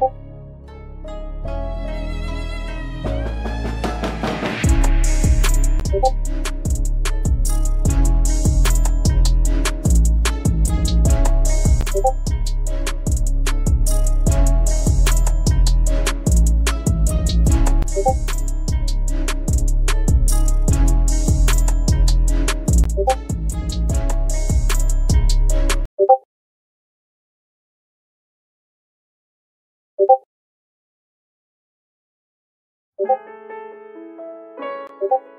you. Thank you.